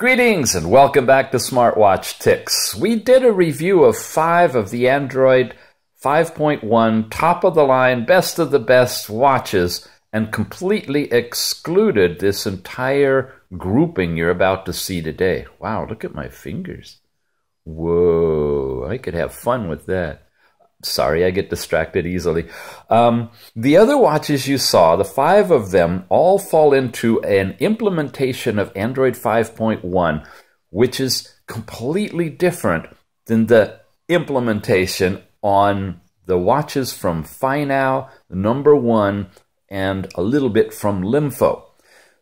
Greetings and welcome back to Smartwatch Ticks. We did a review of five of the Android 5.1 top of the line, best of the best watches and completely excluded this entire grouping you're about to see today. Wow, look at my fingers. Whoa, I could have fun with that. Sorry, I get distracted easily. Um, the other watches you saw, the five of them, all fall into an implementation of Android 5.1, which is completely different than the implementation on the watches from Finow, number one, and a little bit from Lemfo.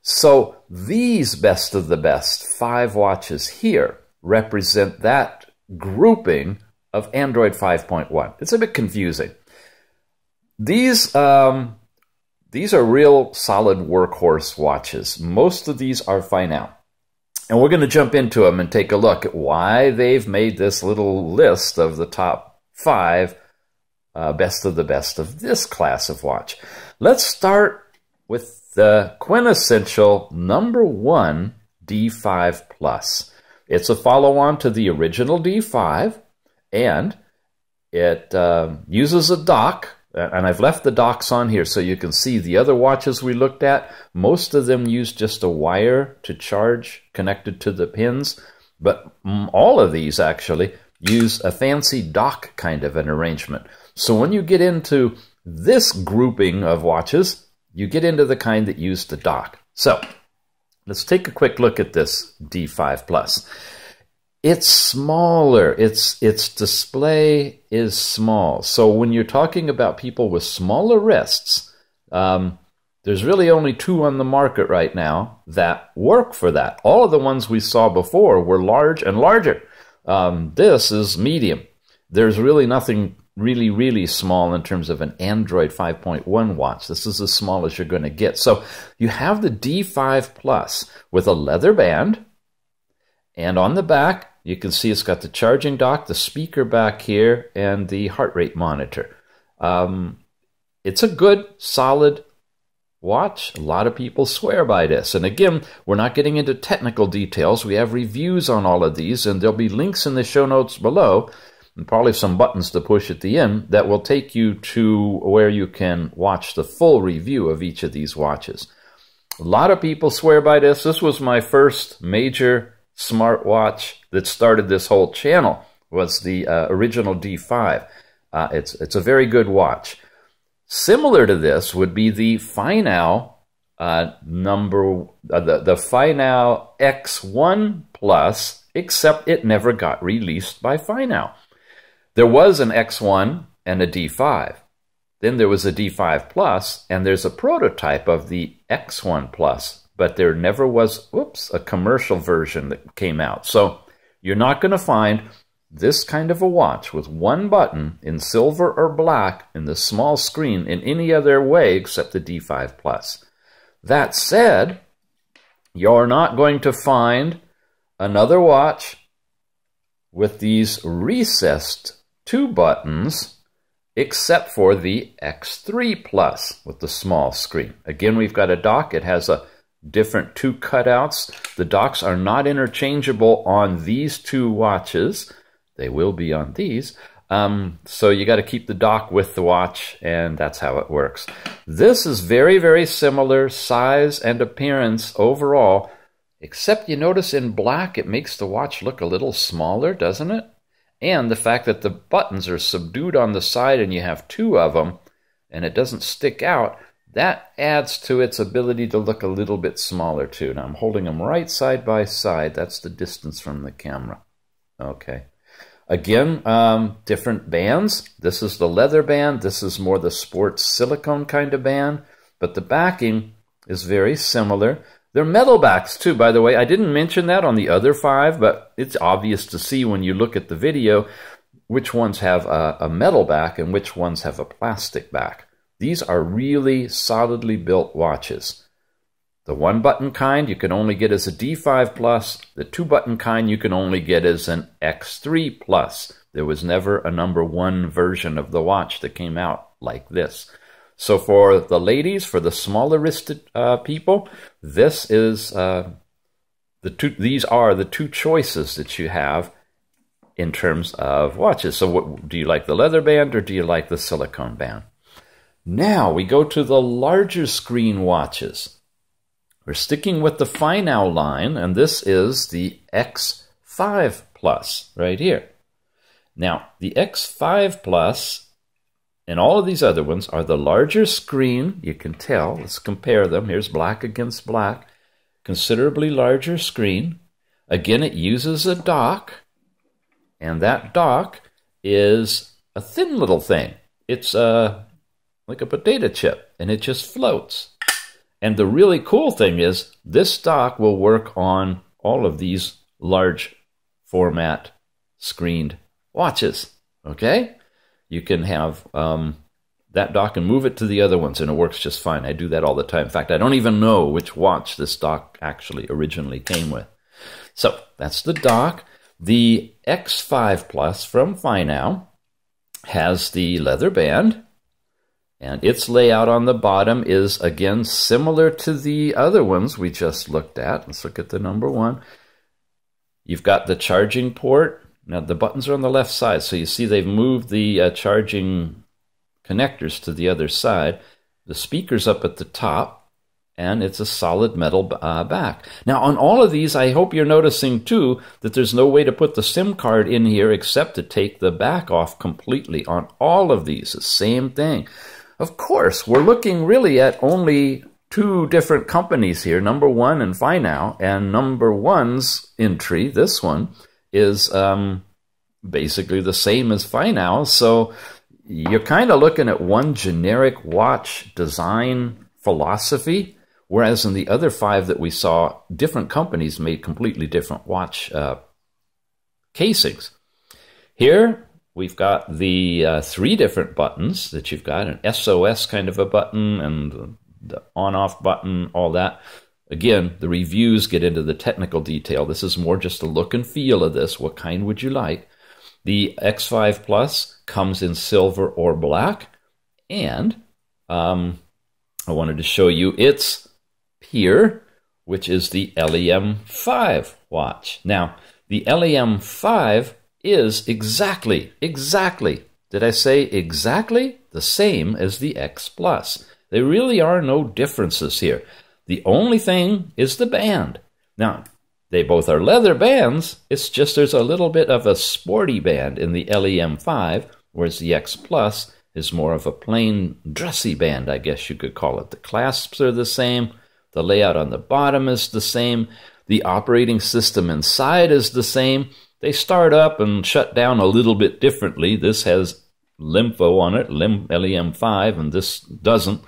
So these best of the best five watches here represent that grouping of Android 5.1. It's a bit confusing. These um, these are real solid workhorse watches. Most of these are Finow. And we're going to jump into them and take a look at why they've made this little list of the top five uh, best of the best of this class of watch. Let's start with the quintessential number one D5 Plus. It's a follow on to the original D5 and it uh, uses a dock. And I've left the docks on here so you can see the other watches we looked at. Most of them use just a wire to charge connected to the pins, but all of these actually use a fancy dock kind of an arrangement. So when you get into this grouping of watches, you get into the kind that use the dock. So let's take a quick look at this D5 Plus. It's smaller. Its its display is small. So when you're talking about people with smaller wrists, um, there's really only two on the market right now that work for that. All of the ones we saw before were large and larger. Um, this is medium. There's really nothing really, really small in terms of an Android 5.1 watch. This is as small as you're going to get. So you have the D5 Plus with a leather band, and on the back, you can see it's got the charging dock, the speaker back here, and the heart rate monitor. Um, it's a good, solid watch. A lot of people swear by this. And again, we're not getting into technical details. We have reviews on all of these, and there'll be links in the show notes below, and probably some buttons to push at the end that will take you to where you can watch the full review of each of these watches. A lot of people swear by this. This was my first major smartwatch that started this whole channel was the uh, original D5. Uh, it's it's a very good watch. Similar to this would be the Finow uh, number uh, the the Finow X1 Plus, except it never got released by Finow. There was an X1 and a D5. Then there was a D5 Plus, and there's a prototype of the X1 Plus but there never was, oops, a commercial version that came out. So you're not going to find this kind of a watch with one button in silver or black in the small screen in any other way except the D5 Plus. That said, you're not going to find another watch with these recessed two buttons except for the X3 Plus with the small screen. Again, we've got a dock. It has a different two cutouts. The docks are not interchangeable on these two watches. They will be on these. Um, so you got to keep the dock with the watch, and that's how it works. This is very, very similar size and appearance overall, except you notice in black it makes the watch look a little smaller, doesn't it? And the fact that the buttons are subdued on the side and you have two of them, and it doesn't stick out, that adds to its ability to look a little bit smaller too. Now I'm holding them right side by side. That's the distance from the camera. Okay. Again, um, different bands. This is the leather band. This is more the sports silicone kind of band. But the backing is very similar. They're metal backs too, by the way. I didn't mention that on the other five, but it's obvious to see when you look at the video which ones have a, a metal back and which ones have a plastic back. These are really solidly built watches. The one button kind you can only get as a D5 Plus. The two button kind you can only get as an X3 Plus. There was never a number one version of the watch that came out like this. So for the ladies, for the smaller wristed uh, people, this is uh, the two, these are the two choices that you have in terms of watches. So, what, do you like the leather band or do you like the silicone band? Now we go to the larger screen watches. We're sticking with the Finow line, and this is the X5 Plus right here. Now, the X5 Plus and all of these other ones are the larger screen. You can tell. Let's compare them. Here's black against black. Considerably larger screen. Again, it uses a dock and that dock is a thin little thing. It's uh, like a potato chip, and it just floats. And the really cool thing is this dock will work on all of these large format screened watches. Okay? You can have um, that dock and move it to the other ones, and it works just fine. I do that all the time. In fact, I don't even know which watch this dock actually originally came with. So that's the dock. The X5 Plus from Finow has the leather band, and its layout on the bottom is again similar to the other ones we just looked at. Let's look at the number one. You've got the charging port. Now the buttons are on the left side, so you see they've moved the uh, charging connectors to the other side. The speaker's up at the top and it's a solid metal uh, back. Now, on all of these, I hope you're noticing too that there's no way to put the SIM card in here except to take the back off completely on all of these. The same thing. Of course, we're looking really at only two different companies here, number one and Finow, and number one's entry, this one, is um, basically the same as Finow. So you're kind of looking at one generic watch design philosophy Whereas in the other five that we saw, different companies made completely different watch uh, casings. Here, we've got the uh, three different buttons that you've got an SOS kind of a button and the on off button, all that. Again, the reviews get into the technical detail. This is more just a look and feel of this. What kind would you like? The X5 Plus comes in silver or black. And um, I wanted to show you its peer, which is the LEM 5 watch. Now, the LEM 5 is exactly, exactly, did I say exactly? The same as the X Plus. There really are no differences here. The only thing is the band. Now, they both are leather bands, it's just there's a little bit of a sporty band in the LEM 5, whereas the X Plus is more of a plain dressy band, I guess you could call it. The clasps are the same, the layout on the bottom is the same. The operating system inside is the same. They start up and shut down a little bit differently. This has Lemfo on it, LEM5, and this doesn't.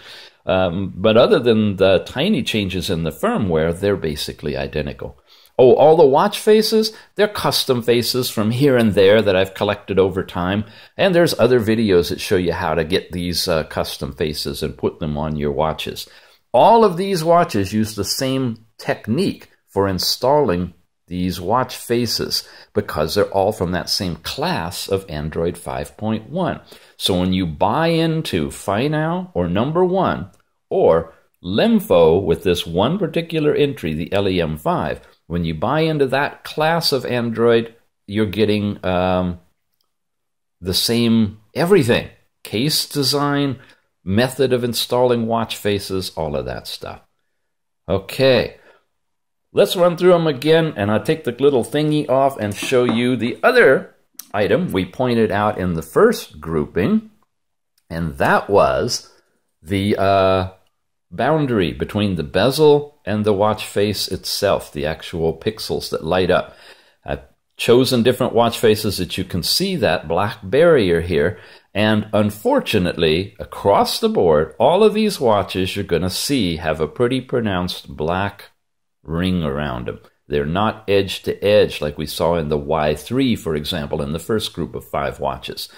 Um, but other than the tiny changes in the firmware, they're basically identical. Oh, all the watch faces, they're custom faces from here and there that I've collected over time. And there's other videos that show you how to get these uh, custom faces and put them on your watches. All of these watches use the same technique for installing these watch faces because they're all from that same class of Android 5.1. So when you buy into Finow or number one or Lemfo with this one particular entry, the LEM5, when you buy into that class of Android, you're getting um, the same everything case design, method of installing watch faces, all of that stuff. Okay, let's run through them again, and I'll take the little thingy off and show you the other item we pointed out in the first grouping, and that was the uh, boundary between the bezel and the watch face itself, the actual pixels that light up. I've chosen different watch faces that you can see that black barrier here, and unfortunately, across the board, all of these watches you're going to see have a pretty pronounced black ring around them. They're not edge to edge like we saw in the Y3, for example, in the first group of five watches.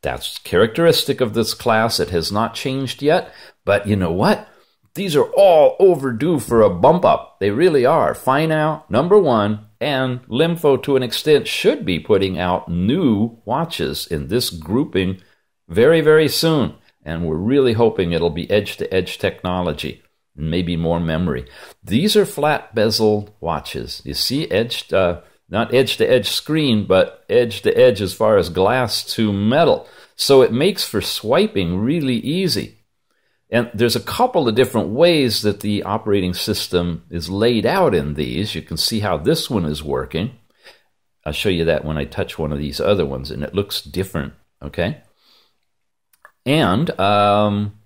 That's characteristic of this class. It has not changed yet, but you know what? These are all overdue for a bump up. They really are. Finow, number one, and Lemfo to an extent should be putting out new watches in this grouping very, very soon. And we're really hoping it'll be edge to edge technology. Maybe more memory. These are flat bezel watches. You see, edged, uh, not edge to edge screen, but edge to edge as far as glass to metal. So it makes for swiping really easy. And there's a couple of different ways that the operating system is laid out in these. You can see how this one is working. I'll show you that when I touch one of these other ones, and it looks different, okay? And um,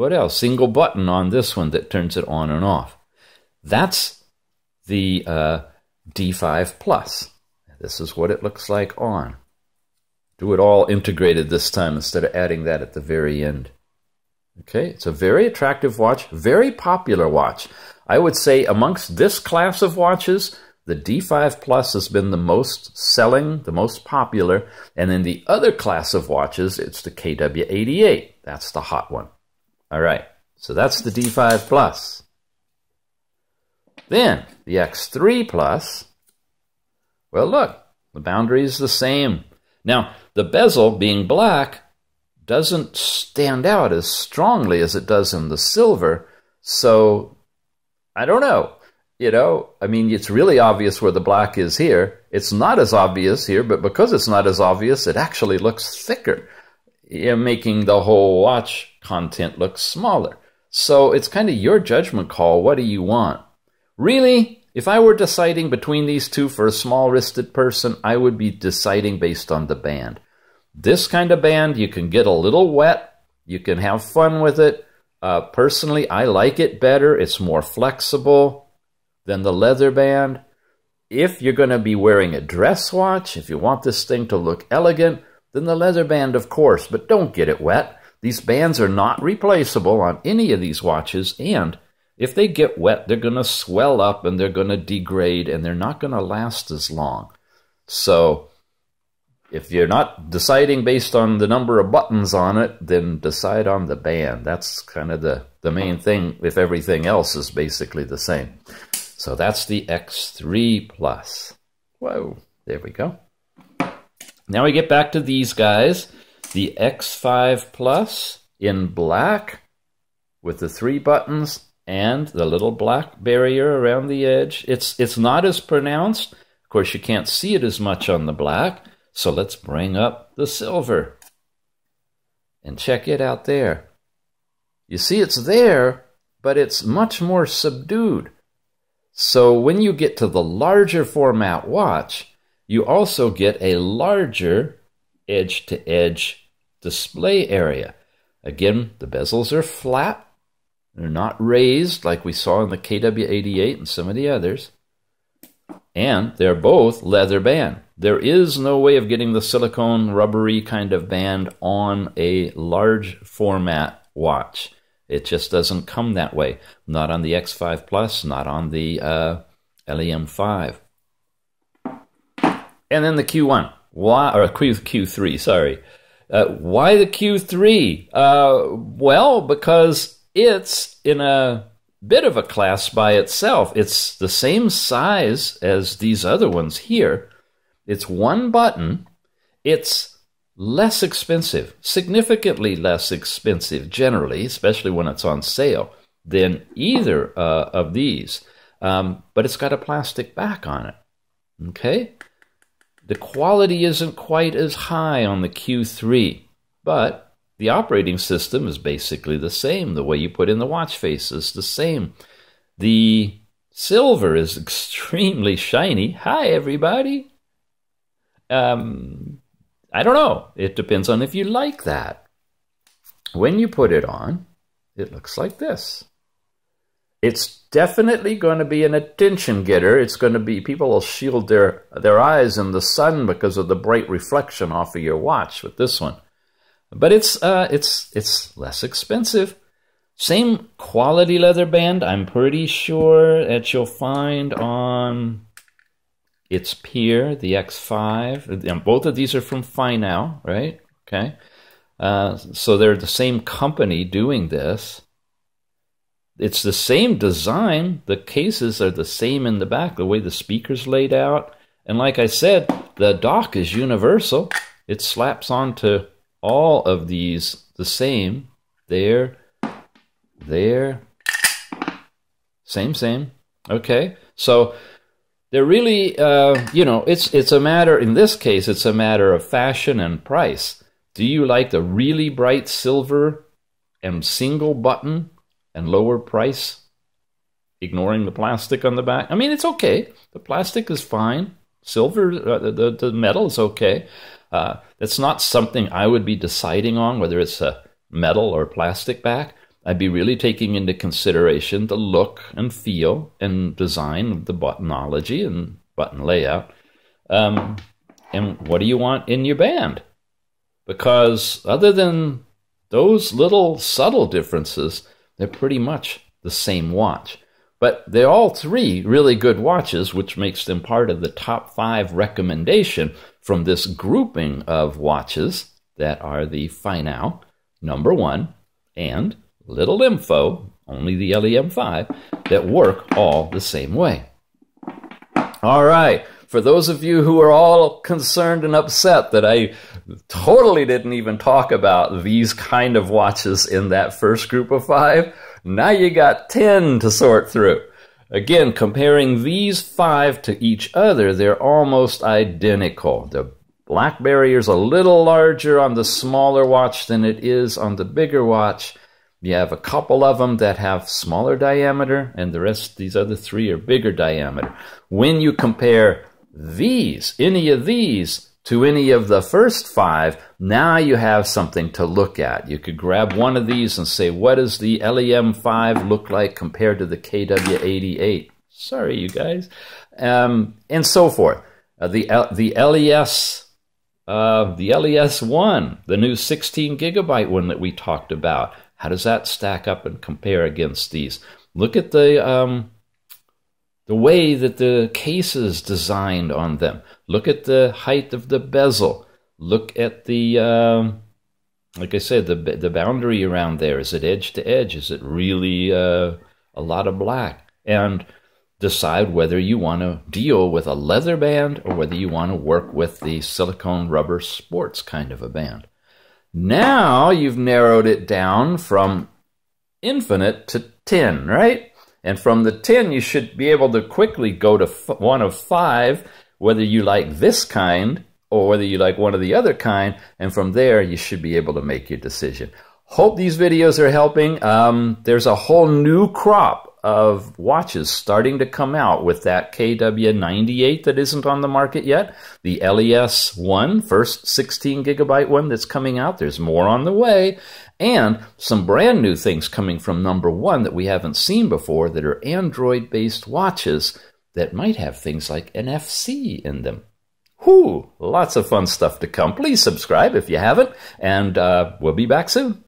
what else? Single button on this one that turns it on and off. That's the uh, D5 Plus. This is what it looks like on. Do it all integrated this time instead of adding that at the very end. Okay, it's a very attractive watch, very popular watch. I would say amongst this class of watches, the D5 Plus has been the most selling, the most popular, and in the other class of watches, it's the KW88. That's the hot one. All right, so that's the D5 Plus. Then the X3 Plus, well, look, the boundary is the same. Now, the bezel being black doesn't stand out as strongly as it does in the silver, so I don't know. You know, I mean, it's really obvious where the black is here. It's not as obvious here, but because it's not as obvious, it actually looks thicker, making the whole watch content look smaller. So it's kind of your judgment call. What do you want? Really, if I were deciding between these two for a small wristed person, I would be deciding based on the band. This kind of band, you can get a little wet, you can have fun with it. Uh, personally, I like it better. It's more flexible than the leather band. If you're going to be wearing a dress watch, if you want this thing to look elegant, then the leather band, of course, but don't get it wet. These bands are not replaceable on any of these watches, and if they get wet, they're going to swell up and they're going to degrade and they're not going to last as long. So, if you're not deciding based on the number of buttons on it, then decide on the band. That's kind of the, the main thing if everything else is basically the same. So that's the X3 Plus. Whoa, there we go. Now we get back to these guys. The X5 Plus in black with the three buttons and the little black barrier around the edge. It's, it's not as pronounced. Of course, you can't see it as much on the black. So let's bring up the silver and check it out there. You see, it's there, but it's much more subdued. So when you get to the larger format watch, you also get a larger edge to edge display area. Again, the bezels are flat. They're not raised like we saw in the KW88 and some of the others. And they're both leather band. There is no way of getting the silicone rubbery kind of band on a large format watch. It just doesn't come that way. Not on the X5 Plus, not on the uh, LEM5. And then the Q1, why, or Q, Q3, sorry. Uh, why the Q3? Uh, well, because it's in a bit of a class by itself. It's the same size as these other ones here. It's one button. It's less expensive, significantly less expensive generally, especially when it's on sale, than either uh, of these. Um, but it's got a plastic back on it. Okay? The quality isn't quite as high on the Q3, but the operating system is basically the same. The way you put in the watch face is the same. The silver is extremely shiny. Hi, everybody. Um, I don't know. It depends on if you like that. When you put it on, it looks like this. It's definitely going to be an attention getter. It's going to be people will shield their their eyes in the sun because of the bright reflection off of your watch with this one. But it's uh it's it's less expensive. Same quality leather band, I'm pretty sure that you'll find on its peer, the X5. And both of these are from Finow, right? Okay. Uh, so they're the same company doing this. It's the same design. The cases are the same in the back, the way the speaker's laid out. And like I said, the dock is universal. It slaps onto all of these the same. There, there. Same, same. Okay, so they're really, uh, you know, it's it's a matter. In this case, it's a matter of fashion and price. Do you like the really bright silver and single button and lower price, ignoring the plastic on the back? I mean, it's okay. The plastic is fine. Silver, uh, the, the metal is okay. Uh, it's not something I would be deciding on whether it's a metal or plastic back. I'd be really taking into consideration the look and feel and design of the buttonology and button layout. Um, and what do you want in your band? Because other than those little subtle differences, they're pretty much the same watch. But they're all three really good watches, which makes them part of the top five recommendation from this grouping of watches that are the Finow number one and Little Info, only the LEM5, that work all the same way. All right, for those of you who are all concerned and upset that I totally didn't even talk about these kind of watches in that first group of five, now you got 10 to sort through. Again, comparing these five to each other, they're almost identical. The black barrier is a little larger on the smaller watch than it is on the bigger watch. You have a couple of them that have smaller diameter, and the rest, these other three, are bigger diameter. When you compare these, any of these, to any of the first five, now you have something to look at. You could grab one of these and say, what does the LEM5 look like compared to the KW88? Sorry, you guys. Um, and so forth. Uh, the, the LES uh, the LES 1, the new 16 gigabyte one that we talked about. How does that stack up and compare against these? Look at the um, the way that the case is designed on them. Look at the height of the bezel. Look at the um, like I said, the the boundary around there. Is it edge to edge? Is it really uh, a lot of black? And decide whether you want to deal with a leather band or whether you want to work with the silicone rubber sports kind of a band. Now you've narrowed it down from infinite to 10, right? And from the 10, you should be able to quickly go to one of five, whether you like this kind or whether you like one of the other kind. And from there, you should be able to make your decision. Hope these videos are helping. Um, there's a whole new crop of watches starting to come out with that KW98 that isn't on the market yet. The LES one, first 16 gigabyte one that's coming out. There's more on the way. And some brand new things coming from number one that we haven't seen before that are Android based watches that might have things like NFC in them. Whew, lots of fun stuff to come. Please subscribe if you haven't, and uh, we'll be back soon.